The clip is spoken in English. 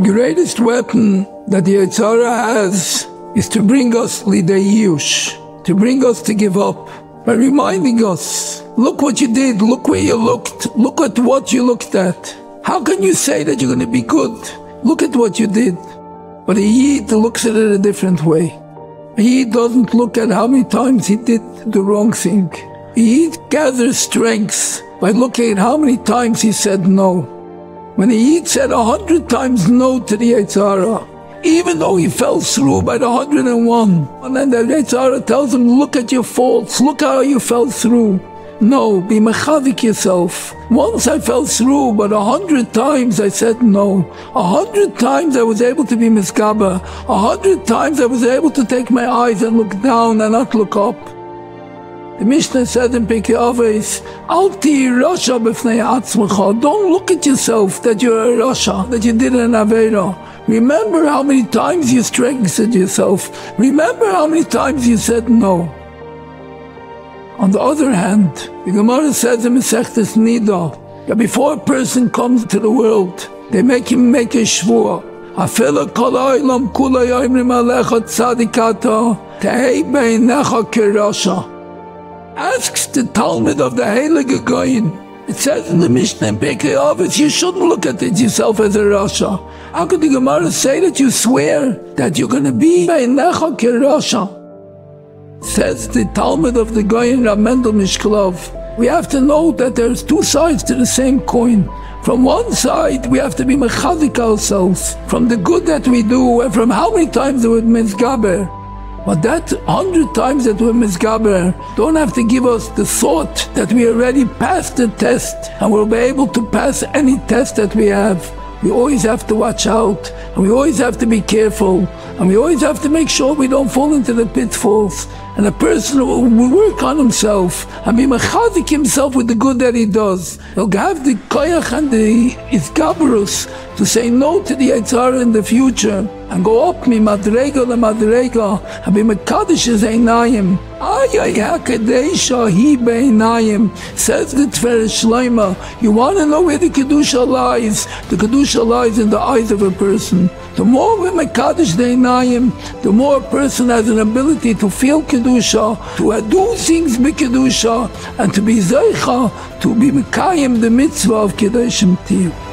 The greatest weapon that the Yitzhara has is to bring us lidayush, to bring us to give up by reminding us, look what you did, look where you looked, look at what you looked at. How can you say that you're going to be good? Look at what you did. But a Yid looks at it a different way. A Yid doesn't look at how many times he did the wrong thing. A Yid gathers strength by looking at how many times he said no. When he said a hundred times no to the Yitzhara, even though he fell through by the 101. And then the Yitzhara tells him, look at your faults, look how you fell through. No, be mechazik yourself. Once I fell through, but a hundred times I said no. A hundred times I was able to be miskaba. A hundred times I was able to take my eyes and look down and not look up. The Mishnah said in Pirkei Avos, Alti Rasha b'fnei atzmacha. Don't look at yourself that you're a Rasha, that you did an Avera. Remember how many times you strengthened yourself. Remember how many times you said no. On the other hand, the Gemara says in Masechtas Nida that before a person comes to the world, they make him make a shvur. Ha'olam kula yoimrim alecha tzadikata tehei beinecha kirasha. Asks the Talmid of the Heilige Gaon. It says in the Mishnah in Pirkei Avos, you shouldn't look at it yourself as a Rasha. How could the Gemara say that you swear that you're going to be a beinecha kirasha? Says the Talmid of the Gaon Rav Mendel Mishklov. We have to know that there's two sides to the same coin. From one side, we have to be mechazik ourselves from the good that we do and from how many times we're misgaber. But that hundred times that we're misgaber don't have to give us the thought that we already passed the test and we'll be able to pass any test that we have. We always have to watch out and we always have to be careful and we always have to make sure we don't fall into the pitfalls. And a person will work on himself and be mechazik himself with the good that he does. He'll have the koyach and the isgabrus to say no to the Yitzhara in the future and go up mi madrega le madrega and be mekadosh his einayim. Ay ay hakadesha hi beinayim says the Tfer Shleima. You want to know where the kedusha lies? The kedusha lies in the eyes of a person. The more we mekadosh the einayim, the more a person has an ability to feel kedusha, to do things be kedusha, and to be zeicha, to be mekayim the mitzvah of kedoshim tiyah.